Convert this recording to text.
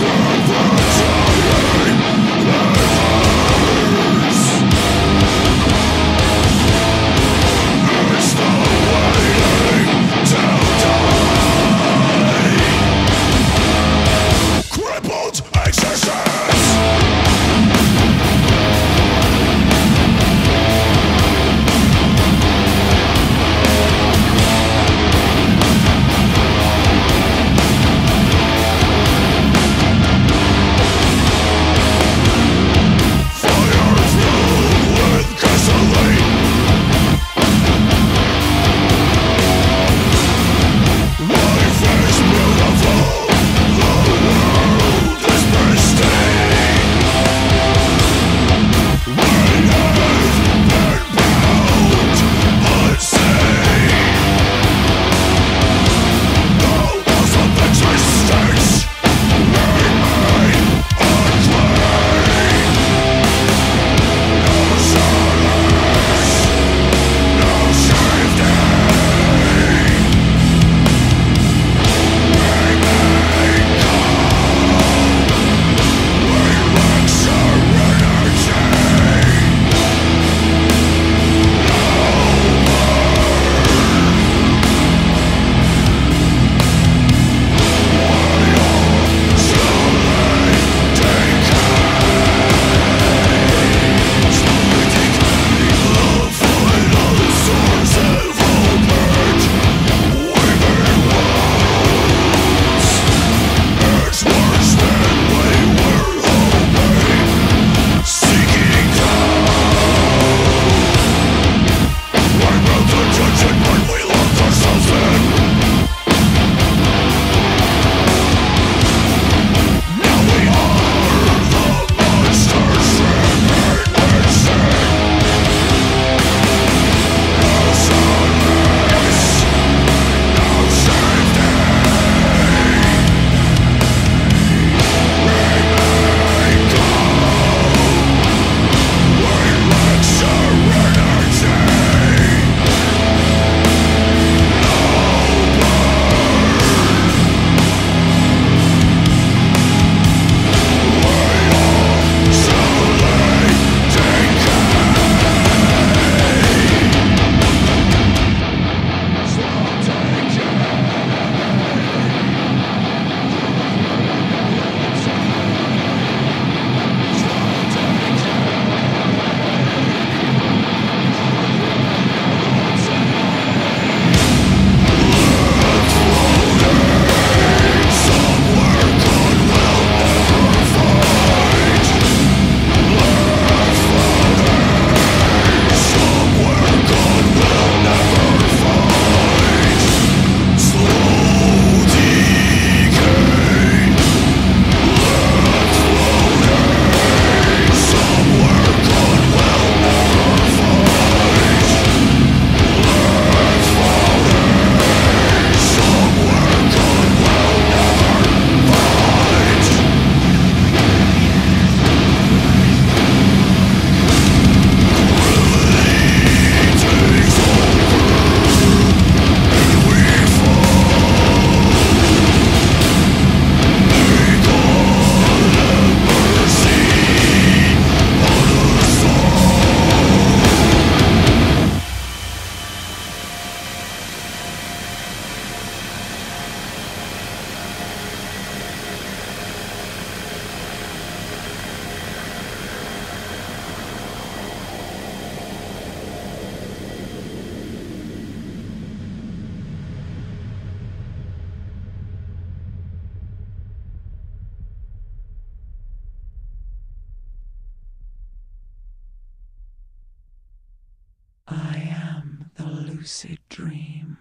suffer lucid dream.